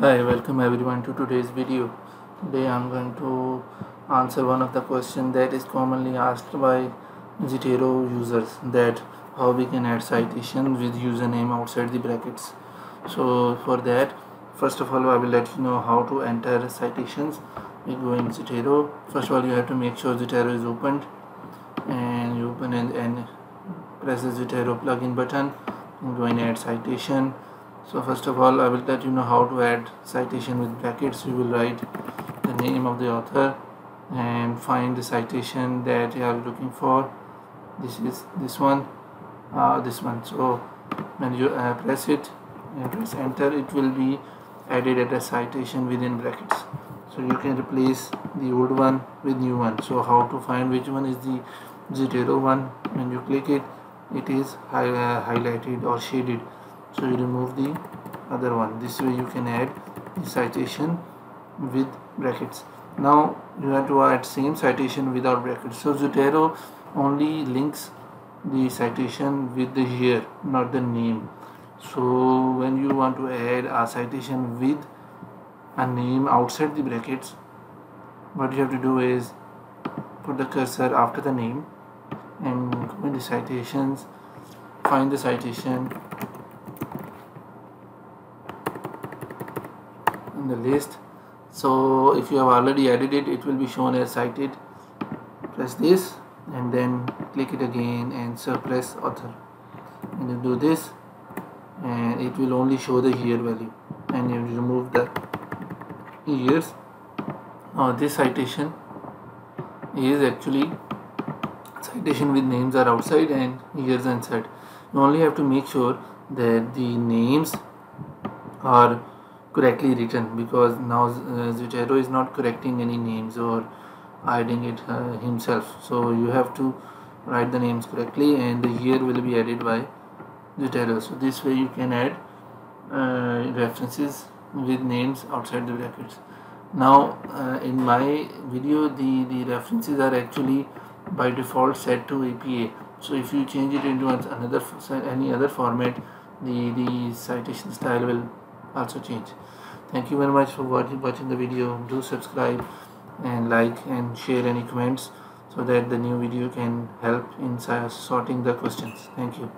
Hi, welcome everyone to today's video. Today I'm going to answer one of the questions that is commonly asked by Zotero users that how we can add citation with username outside the brackets. So for that, first of all I will let you know how to enter citations. We go in Zotero. First of all you have to make sure Zotero is opened and you open and, and press the Zotero plugin button and go in add citation so first of all I will let you know how to add citation with brackets. You will write the name of the author and find the citation that you are looking for. This is this one uh, this one. So when you uh, press it and press enter it will be added as a citation within brackets. So you can replace the old one with new one. So how to find which one is the Zotero one? When you click it it is high, uh, highlighted or shaded so you remove the other one. This way you can add the citation with brackets. Now you have to add same citation without brackets. So Zotero only links the citation with the year not the name. So when you want to add a citation with a name outside the brackets what you have to do is put the cursor after the name and go in the citations find the citation in the list. So if you have already added it it will be shown as cited. Press this and then click it again and suppress author. And you do this and it will only show the year value. And you remove the years. Now this citation is actually citation with names are outside and years inside. You only have to make sure that the names are correctly written because now uh, Zotero is not correcting any names or hiding it uh, himself. So you have to write the names correctly and the year will be added by Zotero so this way you can add uh, references with names outside the brackets. Now uh, in my video the the references are actually by default set to APA so if you change it into another any other format the the citation style will also change. Thank you very much for watching watching the video. Do subscribe and like and share any comments so that the new video can help in sorting the questions. Thank you